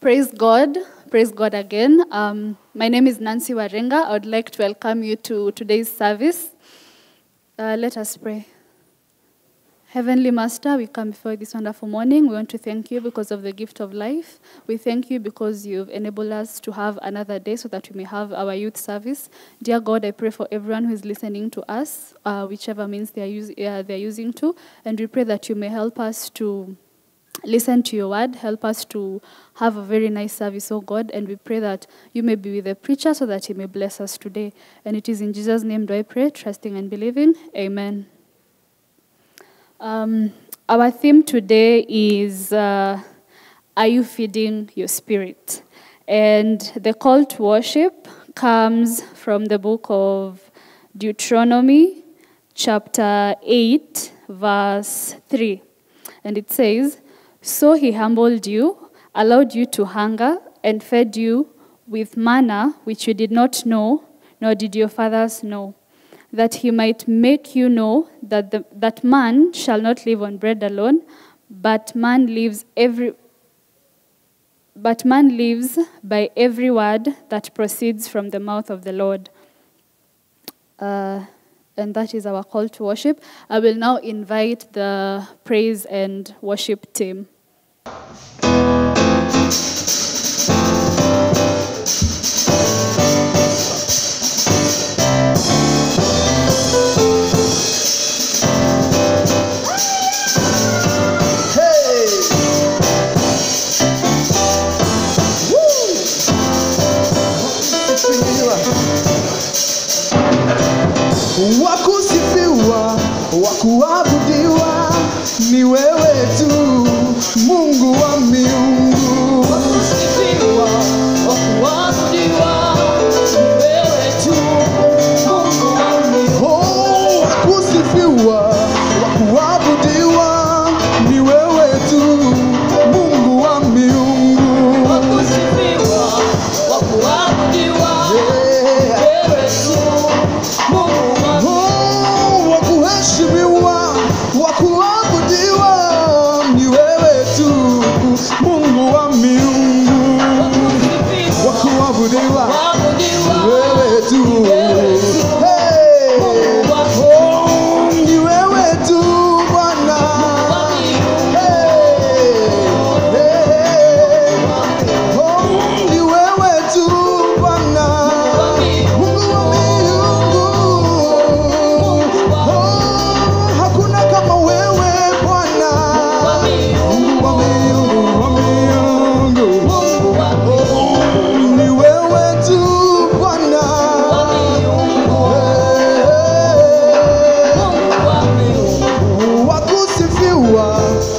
Praise God. Praise God again. Um, my name is Nancy Warenga. I would like to welcome you to today's service. Uh, let us pray. Heavenly Master, we come before you this wonderful morning. We want to thank you because of the gift of life. We thank you because you've enabled us to have another day so that we may have our youth service. Dear God, I pray for everyone who is listening to us, uh, whichever means they are, use, uh, they are using to, and we pray that you may help us to listen to your word. Help us to have a very nice service, oh God. And we pray that you may be with the preacher so that he may bless us today. And it is in Jesus' name do I pray, trusting and believing. Amen. Um, our theme today is uh, Are you feeding your spirit? And the call to worship comes from the book of Deuteronomy, chapter 8, verse 3. And it says, So he humbled you, allowed you to hunger, and fed you with manna which you did not know, nor did your fathers know that he might make you know that, the, that man shall not live on bread alone, but man lives every but man lives by every word that proceeds from the mouth of the Lord. Uh, and that is our call to worship. I will now invite the praise and worship team.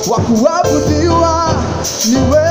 wakuwabu diwa niwe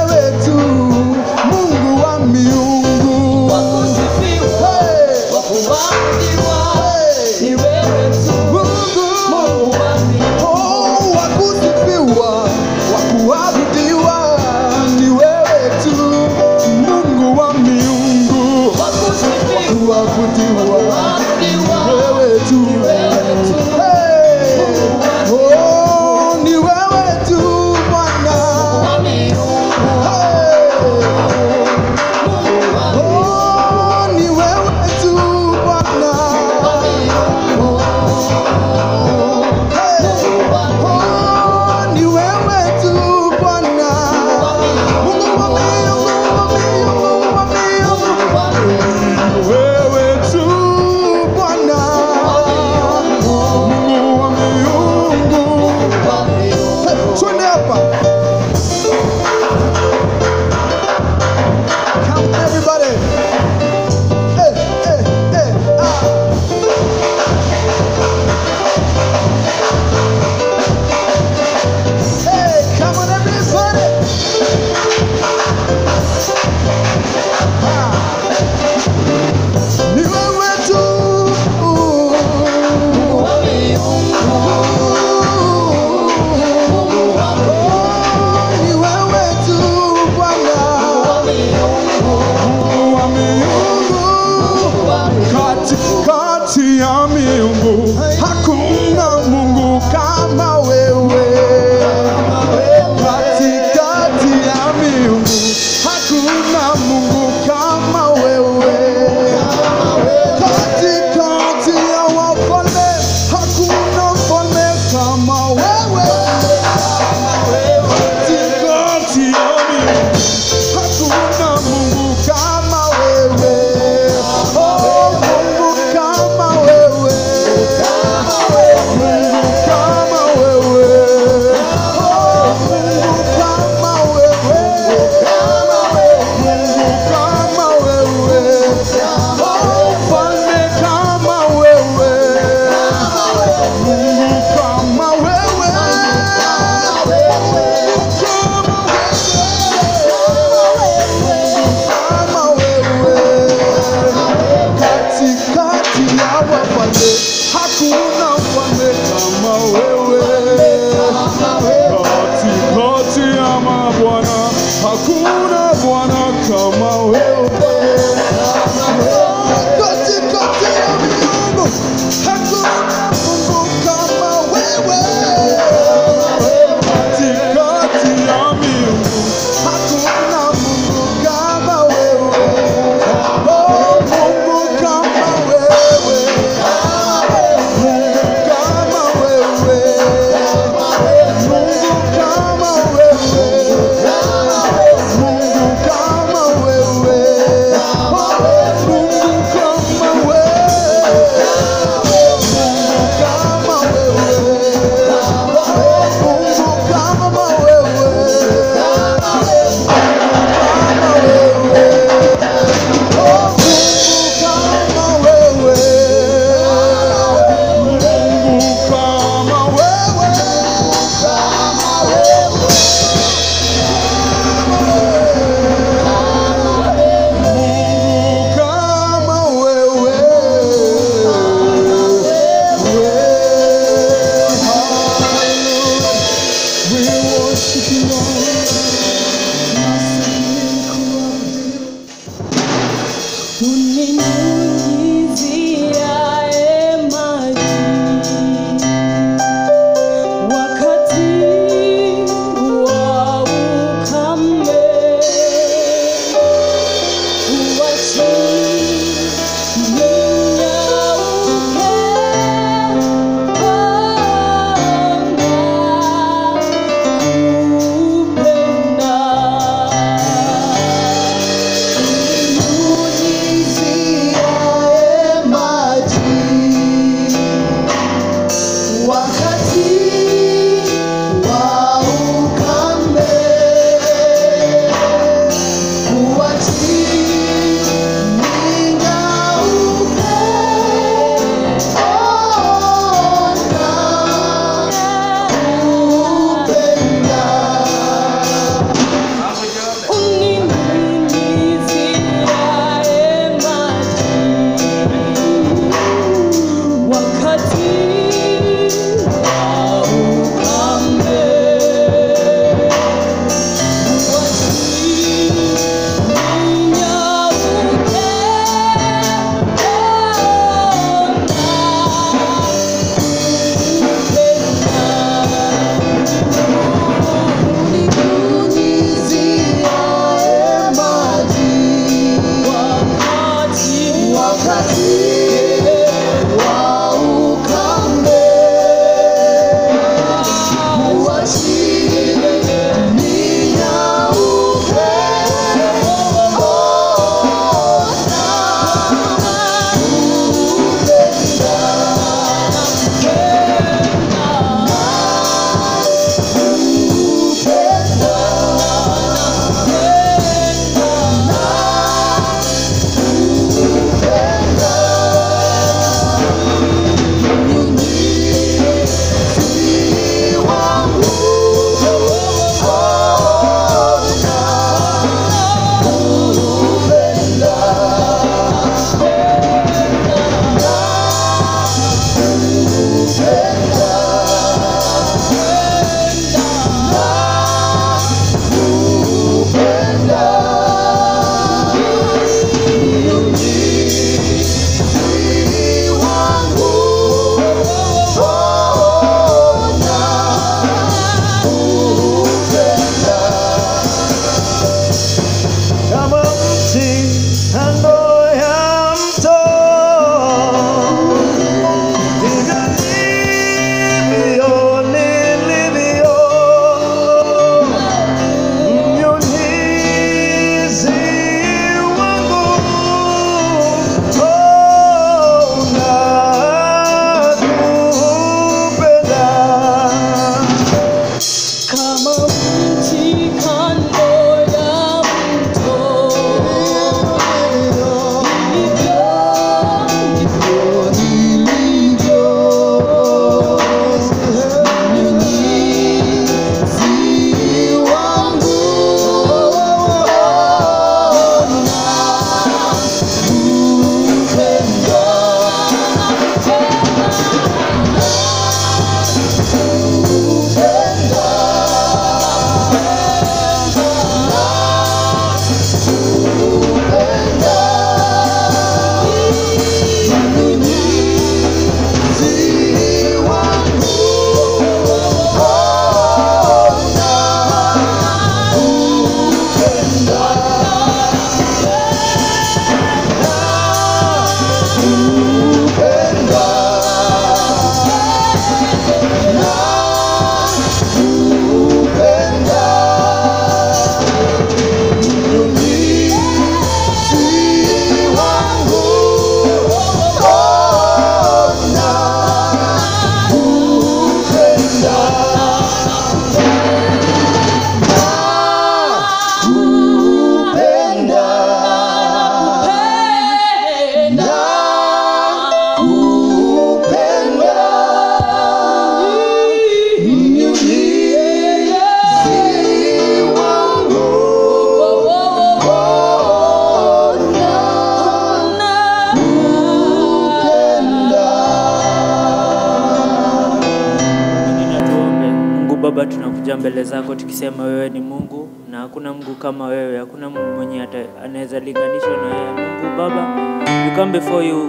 mbele zako tukisema wewe ni Mungu na hakuna Mungu kama wewe, hakuna Mungu mwenye anaweza linganishwa na wewe. Mungu Baba, we come before you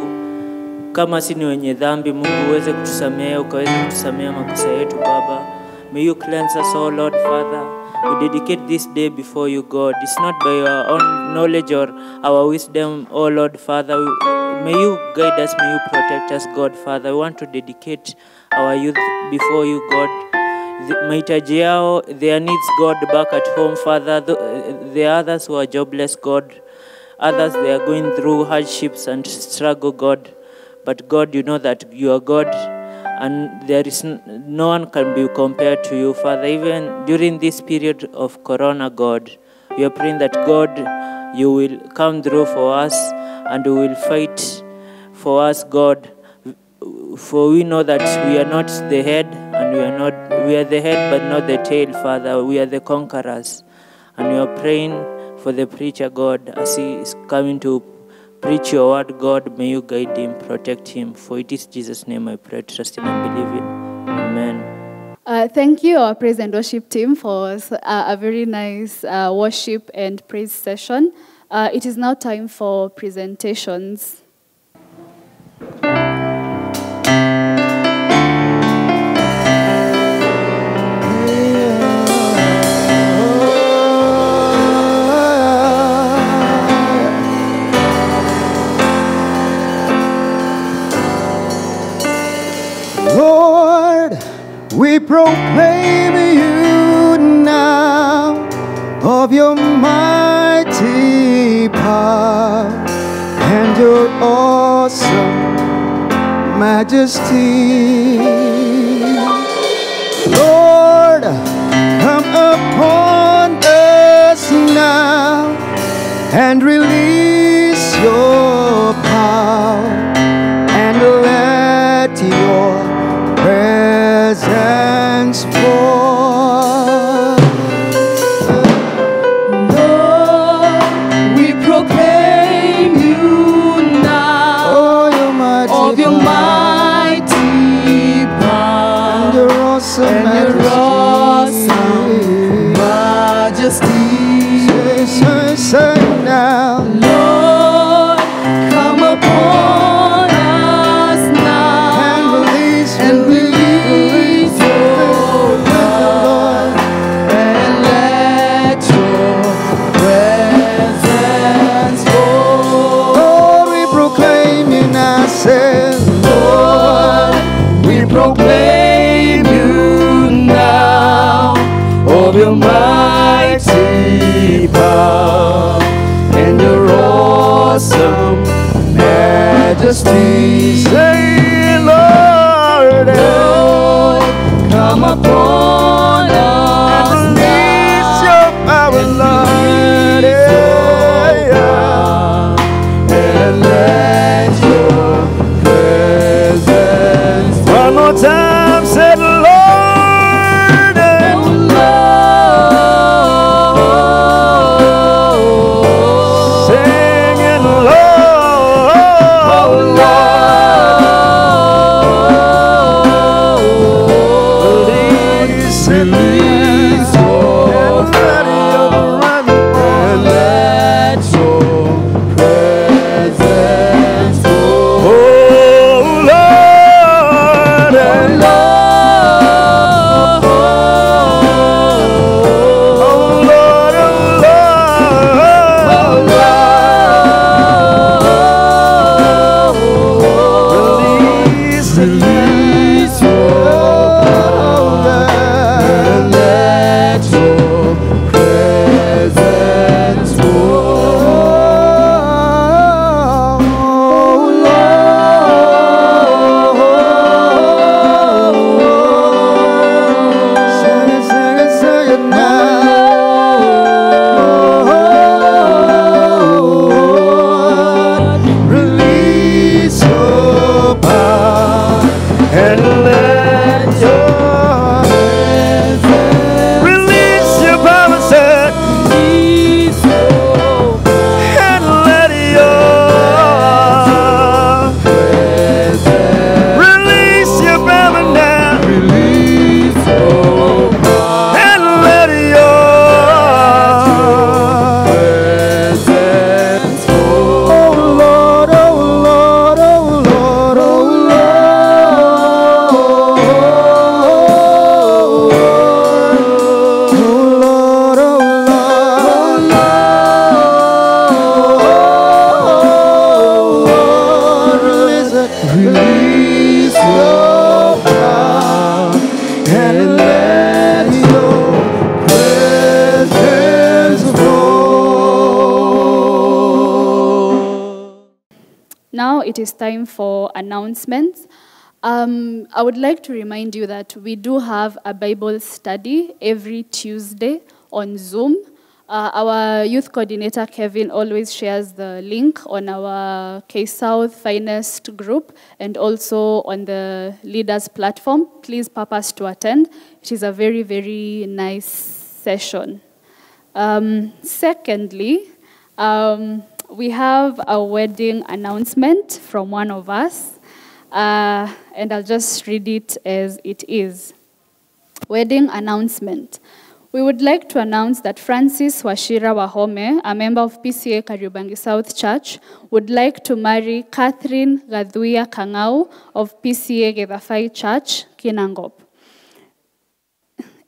kama si ni wenye dhambi, Mungu uweze kutusamea, ukaweze kutusamea makosa yetu Baba. May you cleanse us, all, Lord Father. We dedicate this day before you, God. It's not by our own knowledge or our wisdom, oh Lord Father. May you guide us, may you protect us, God Father. We want to dedicate our youth before you, God. The- mahitaji yao their needs god back at home father the, the others who are jobless god. Others they are going through hardships and struggle god. But god you know that you are god and there is no one can be compared to you father. Even during this period of corona god we are praying that god you will come through for us and we will fight for us god. For we know that we are not the head and we are not we are the head but not the tail father. We are the conquerors. And we are praying for the preacher god as he is coming to preach your word god may you guide him protect him. For it is jesus name i pray. Trusting and believing amen. Uh, thank you, our praise and worship team, for uh, a very nice uh, worship and praise session. Uh, it is now time for presentations. Proclaim you now of your mighty power and your awesome majesty. Lord, come upon us now and release it is time for announcements. Um, I would like to remind you that we do have a Bible study every Tuesday on Zoom. Uh, our youth coordinator, Kevin, always shares the link on our K South Finest group and also on the leaders platform. Please purpose to attend. It is a very, very nice session. Um, secondly, um, we have a wedding announcement from one of us, uh, and I'll just read it as it is. Wedding announcement. We would like to announce that Francis Wachira Wahome, a member of PCEA Kariobangi South Church, would like to marry Catherine Gadhuia Kangau of PCEA Gedafai Church, Kinangop.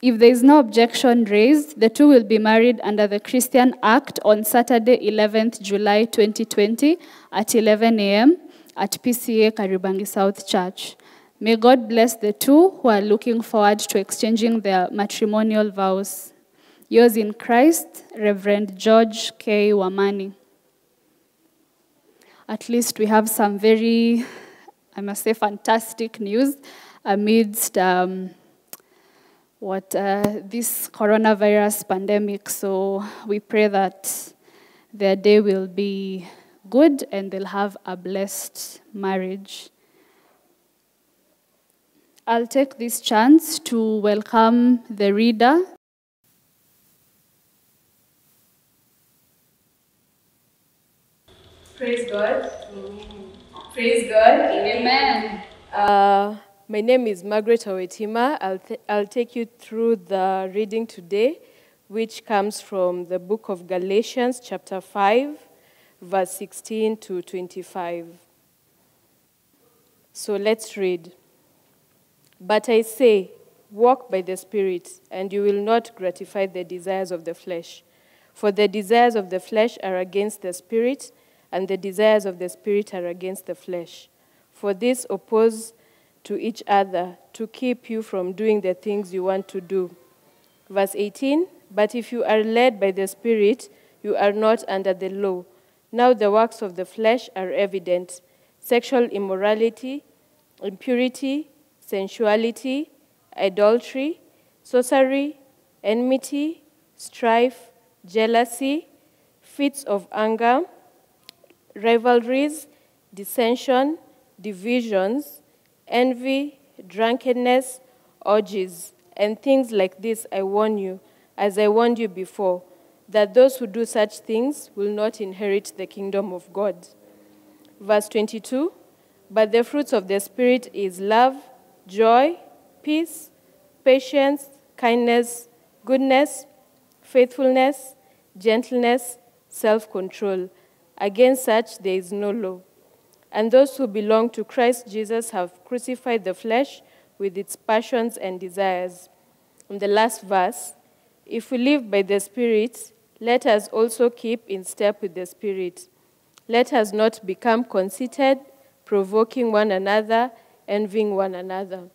If there is no objection raised, the two will be married under the Christian Act on Saturday, 11th July 2020 at 11 a.m. at PCEA Kariobangi South Church. May God bless the two who are looking forward to exchanging their matrimonial vows. Yours in Christ, Reverend George K. Wamani. At least we have some very, I must say, fantastic news amidst um, what uh, this coronavirus pandemic. So we pray that their day will be good and they'll have a blessed marriage. I'll take this chance to welcome the reader. Praise God. Praise God. Amen. Uh, my name is Margaret Owetima. I'll, I'll take you through the reading today, which comes from the book of Galatians, chapter 5, verse 16 to 25. So let's read. But I say, walk by the Spirit, and you will not gratify the desires of the flesh. For the desires of the flesh are against the Spirit, and the desires of the Spirit are against the flesh. For these oppose to each other to keep you from doing the things you want to do. Verse 18 But if you are led by the Spirit, you are not under the law. Now the works of the flesh are evident sexual immorality, impurity, sensuality, adultery, sorcery, enmity, strife, jealousy, fits of anger, rivalries, dissension, divisions, envy, drunkenness, orgies, and things like this I warn you, as I warned you before, that those who do such things will not inherit the kingdom of God. Verse 22 But the fruits of the Spirit is love, joy, peace, patience, kindness, goodness, faithfulness, gentleness, self control. Against such there is no law. And those who belong to Christ Jesus have crucified the flesh with its passions and desires. In the last verse, if we live by the Spirit, let us also keep in step with the Spirit. Let us not become conceited, provoking one another, envying one another.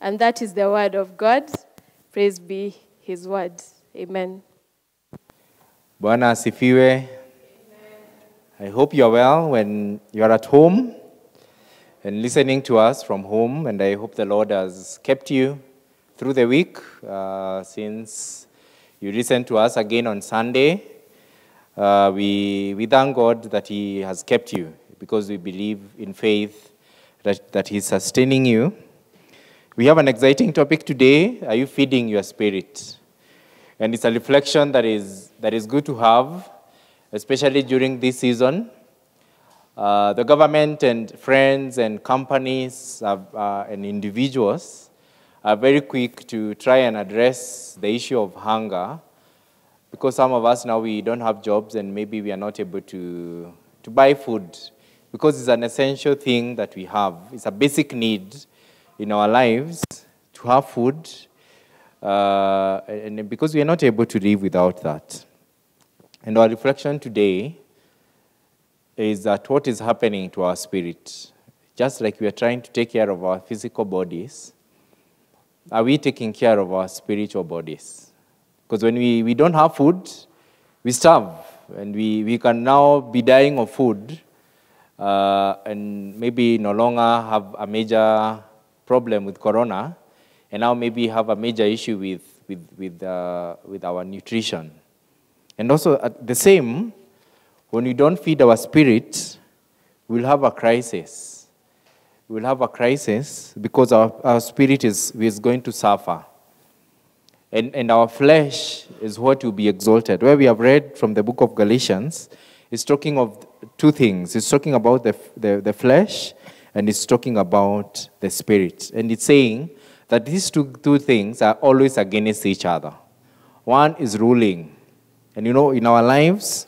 And that is the word of God. Praise be his word. Amen. Bwana asifiwe. I hope you're well when you're at home and listening to us from home, and I hope the Lord has kept you through the week uh, since you listened to us again on Sunday. Uh, we, we thank God that He has kept you because we believe in faith that, that He's sustaining you. We have an exciting topic today. Are you feeding your spirit? And it's a reflection that is, that is good to have, especially during this season. Uh, the government and friends and companies have, uh, and individuals are very quick to try and address the issue of hunger because some of us now we don't have jobs and maybe we are not able to, to buy food because it's an essential thing that we have. It's a basic need in our lives to have food uh, and because we are not able to live without that. And our reflection today is that what is happening to our spirit, just like we are trying to take care of our physical bodies, are we taking care of our spiritual bodies? Because when we, we don't have food, we starve. And we, we can now be dying of food uh, and maybe no longer have a major problem with corona, and now maybe have a major issue with, with, with, uh, with our nutrition. And also, at the same, when we don't feed our spirit, we'll have a crisis. We'll have a crisis because our, our spirit is, is going to suffer. And, and our flesh is what will be exalted. Where we have read from the book of Galatians, it's talking of two things. It's talking about the, the, the flesh and it's talking about the spirit. And it's saying that these two, two things are always against each other. One is ruling. And you know, in our lives,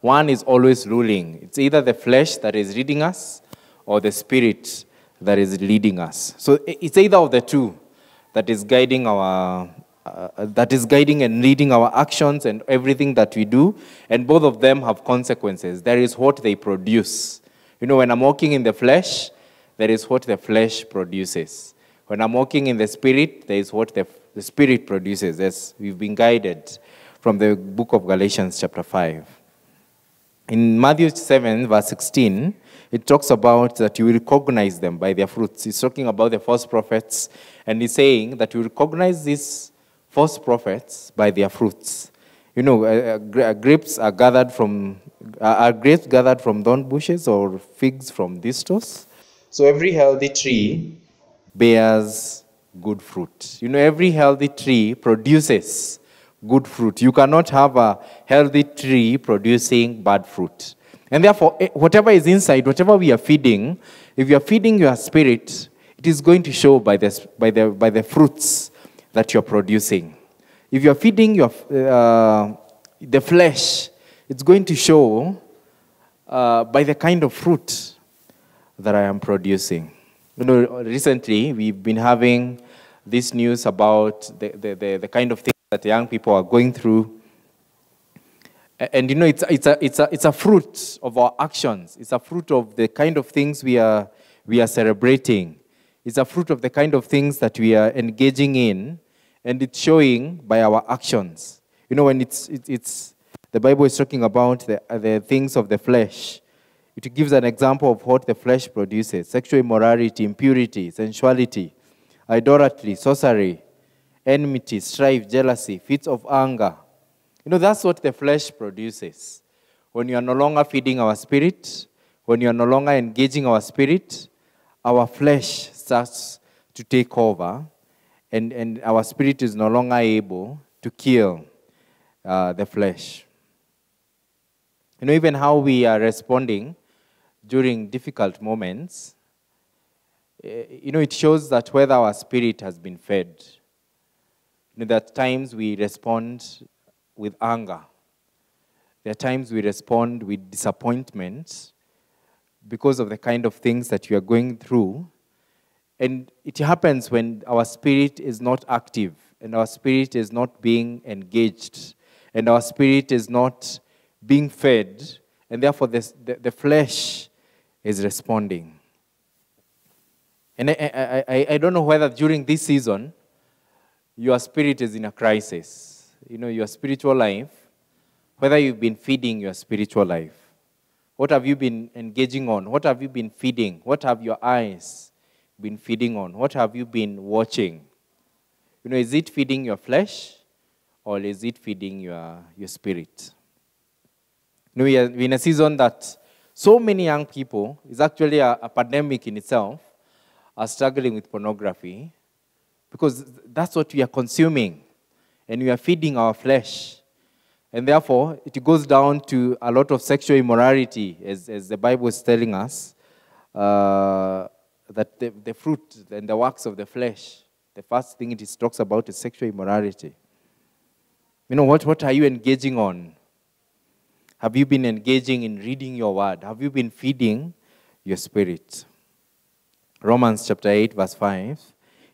one is always ruling. It's either the flesh that is leading us or the spirit that is leading us. So it's either of the two that is guiding our uh, that is guiding and leading our actions and everything that we do. And both of them have consequences. There is what they produce. You know when i'm walking in the flesh there is what the flesh produces. When i'm walking in the spirit there is what the, the spirit produces as we've been guided from the book of galatians chapter 5 in Matthew 7, verse 16, it talks about that you will recognize them by their fruits. He's talking about the false prophets, and he's saying that you recognize these false prophets by their fruits. You know, uh, uh, grapes are gathered from are grapes gathered from thorn bushes or figs from thistles. So every healthy tree bears good fruit. You know, every healthy tree produces good fruit. You cannot have a healthy tree producing bad fruit. And therefore, eh, whatever is inside, whatever we are feeding, if you are feeding your spirit, it is going to show by the, by the, by the fruits that you're producing. If you're feeding your, uh, the flesh, it's going to show uh, by the kind of fruit that I am producing. You know, recently we've been having this news about the, the, the, the kind of things that young people are going through. And you know, it's, it's, a, it's, a, it's a fruit of our actions. It's a fruit of the kind of things we are, we are celebrating. It's a fruit of the kind of things that we are engaging in, and it's showing by our actions. You know, when it's, it, it's the Bible is talking about the, the things of the flesh, it gives an example of what the flesh produces sexual immorality, impurity, sensuality, idolatry, sorcery, enmity, strife, jealousy, fits of anger. You know, that's what the flesh produces. When you are no longer feeding our spirit, when you are no longer engaging our spirit, our flesh starts to take over, and, and our spirit is no longer able to kill uh, the flesh. You know, even how we are responding during difficult moments, eh, you know, it shows that whether our spirit has been fed. You know, there are times we respond with anger. There are times we respond with disappointment because of the kind of things that we are going through. And it happens when our spirit is not active and our spirit is not being engaged and our spirit is not being fed, and therefore the, the, the flesh is responding. And I, I, I, I don't know whether during this season your spirit is in a crisis. You know, your spiritual life, whether you've been feeding your spiritual life. What have you been engaging on? What have you been feeding? What have your eyes been feeding on? What have you been watching? You know, is it feeding your flesh or is it feeding your, your spirit? You know, we are in a season that so many young people, it's actually a, a pandemic in itself, are struggling with pornography because that's what we are consuming and we are feeding our flesh. And therefore, it goes down to a lot of sexual immorality, as, as the Bible is telling us, uh, that the, the fruit and the works of the flesh, the first thing it talks about is sexual immorality. You know, what, what are you engaging on? Have you been engaging in reading your word? Have you been feeding your spirit? Romans chapter 8, verse 5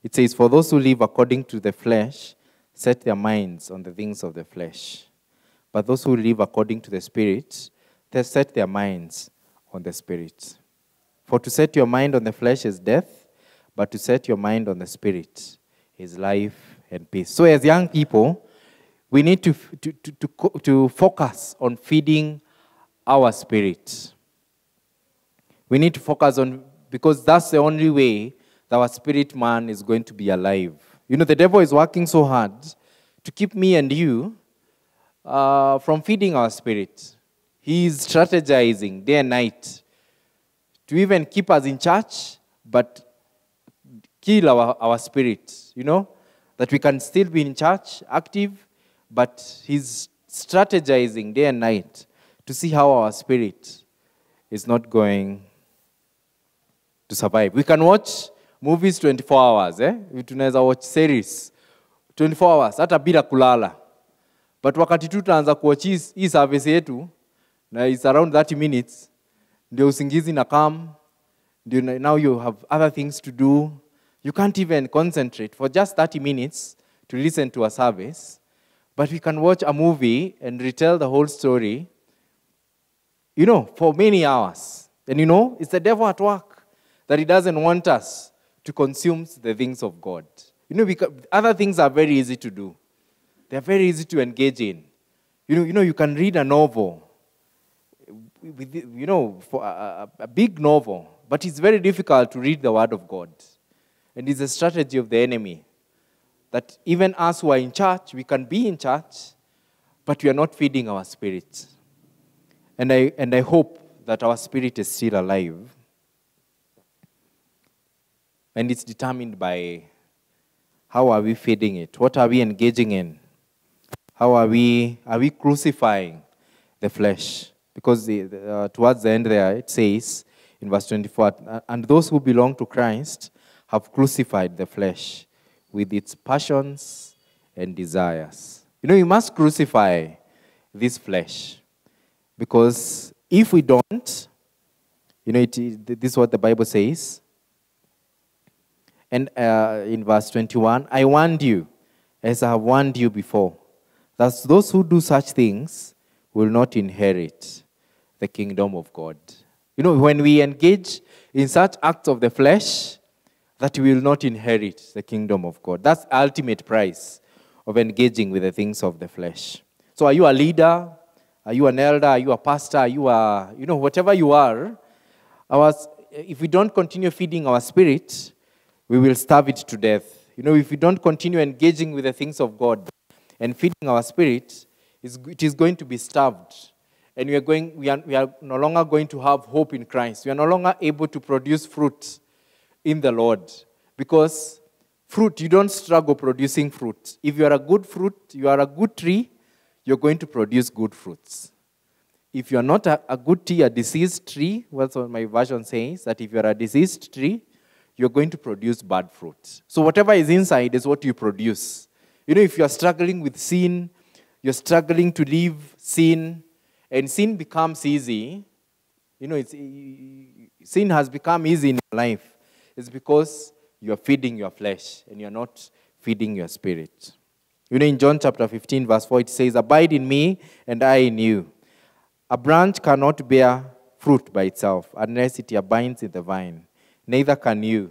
it says, For those who live according to the flesh set their minds on the things of the flesh. But those who live according to the Spirit, they set their minds on the Spirit. For to set your mind on the flesh is death, but to set your mind on the Spirit is life and peace. So, as young people, we need to, to, to, to, to focus on feeding our spirit. We need to focus on, because that's the only way that our spirit man is going to be alive. You know, the devil is working so hard to keep me and you uh, from feeding our spirit. He is strategizing day and night to even keep us in church, but kill our, our spirit, you know, that we can still be in church, active, but he's strategizing day and night to see how our spirit is not going to survive. We can watch movies 24 hours, eh? Tunaweza watch series 24 hours hata bila kulala. But wakati tu tutaanza kuwatch hii service yetu na around 30 minutes ndio usingizi na come ndio now you have other things to do. You can't even concentrate for just 30 minutes to listen to a service. But we can watch a movie and retell the whole story, you know, for many hours. And you know, it's the devil at work that he doesn't want us to consume the things of God. You know, because other things are very easy to do. They're very easy to engage in. You know, you know, you can read a novel, with, you know, for a, a, a big novel, but it's very difficult to read the Word of God. And it's a strategy of the enemy that even us who are in church, we can be in church, but we are not feeding our spirit. And I, and I hope that our spirit is still alive. And it's determined by how are we feeding it? What are we engaging in? How are we, are we crucifying the flesh? Because the, the, uh, towards the end there, it says in verse 24, and those who belong to Christ have crucified the flesh with its passions and desires. You know, you must crucify this flesh. Because if we don't, you know, it, this is what the Bible says. And uh, in verse 21, I warned you, as I have warned you before, that those who do such things will not inherit the kingdom of God. You know, when we engage in such acts of the flesh, that we will not inherit the kingdom of God. That's ultimate price of engaging with the things of the flesh. So, are you a leader? Are you an elder? Are you a pastor? Are you a, you know, whatever you are, our, if we don't continue feeding our spirit, we will starve it to death. You know, if we don't continue engaging with the things of God and feeding our spirit, it's- going to be starved. And we are, going, we, are, we are no longer going to have hope in Christ. We are no longer able to produce fruit in the Lord. Because fruit, you don't struggle producing fruit. If you are a good fruit, you are a good tree, you're going to produce good fruits. If you are not a, a good tree, a diseased tree, what's what my version says, that if you are a diseased tree, you're going to produce bad fruit. So whatever is inside is what you produce. You know, if you are struggling with sin, you're struggling to leave sin, and sin becomes easy, you know, it's, sin has become easy in your life. It's because you're feeding your flesh and you're not feeding your spirit. You know, in John chapter 15, verse 4, it says, Abide in me and I in you. A branch cannot bear fruit by itself unless it abides in the vine. Neither can you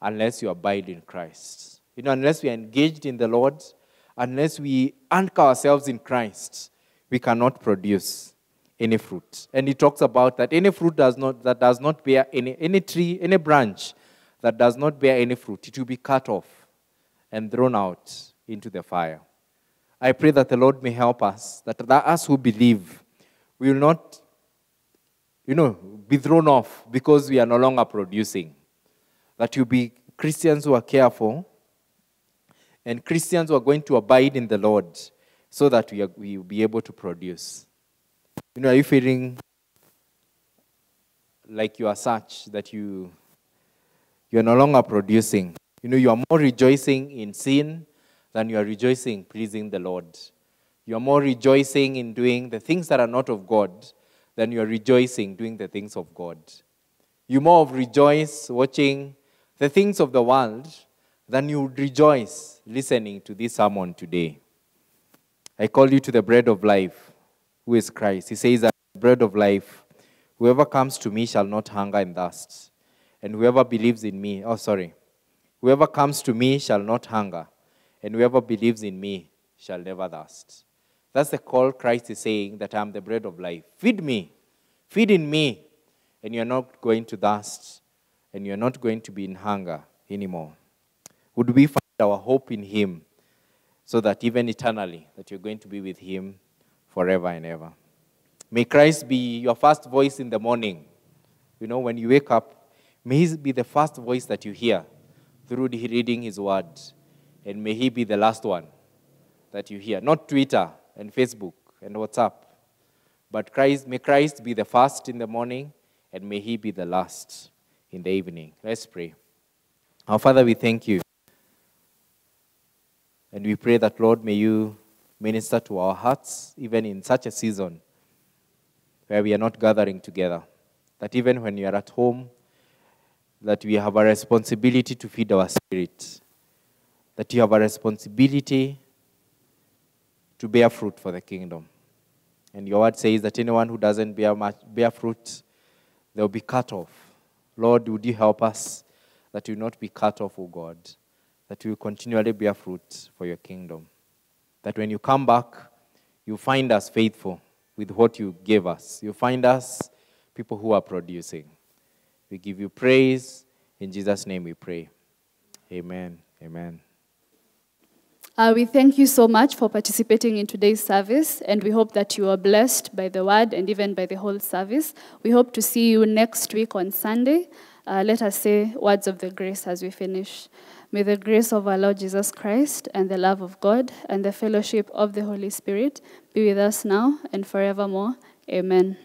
unless you abide in Christ. You know, unless we are engaged in the Lord, unless we anchor ourselves in Christ, we cannot produce any fruit. And he talks about that any fruit does not, that does not bear any, any tree, any branch that does not bear any fruit, it will be cut off and thrown out into the fire. I pray that the Lord may help us, that, that us who believe, will not, you know, be thrown off because we are no longer producing. That you be Christians who are careful and Christians who are going to abide in the Lord so that we, are, we will be able to produce. You know, are you feeling like you are such that you, you are no longer producing? You know, you are more rejoicing in sin than you are rejoicing pleasing the Lord. You are more rejoicing in doing the things that are not of God than you are rejoicing doing the things of God. You more of rejoice watching the things of the world than you would rejoice listening to this sermon today. I call you to the bread of life, who is Christ. He says that bread of life, whoever comes to me shall not hunger and thirst. And whoever believes in me, oh, sorry. Whoever comes to me shall not hunger, and whoever believes in me shall never thirst. That's the call Christ is saying that I am the bread of life. Feed me, feed in me, and you're not going to thirst, and you're not going to be in hunger anymore. Would we find our hope in Him so that even eternally, that you're going to be with Him forever and ever? May Christ be your first voice in the morning. You know, when you wake up, may He be the first voice that you hear through reading His Word, and may He be the last one that you hear, not Twitter and Facebook and WhatsApp, but Christ, may Christ be the first in the morning, and may He be the last in the evening. Let's pray. Our Father, we thank you. And we pray that, Lord, may you minister to our hearts, even in such a season where we are not gathering together. That even when you are at home, that we have a responsibility to feed our spirit. That you have a responsibility to bear fruit for the kingdom. And your word says that anyone who doesn't bear, much, bear fruit, they'll be cut off. Lord, would you help us that we not be cut off, O God, that we continually bear fruit for your kingdom. That when you come back, you find us faithful with what you gave us. You find us people who are producing. We give you praise. In Jesus' name we pray. Amen. Amen. Uh, we thank you so much for participating in today's service, and we hope that you are blessed by the word and even by the whole service. We hope to see you next week on Sunday. Uh, let us say words of the grace as we finish. May the grace of our Lord Jesus Christ and the love of God and the fellowship of the Holy Spirit be with us now and forevermore. Amen.